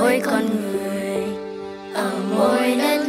mỗi con người ở mỗi đất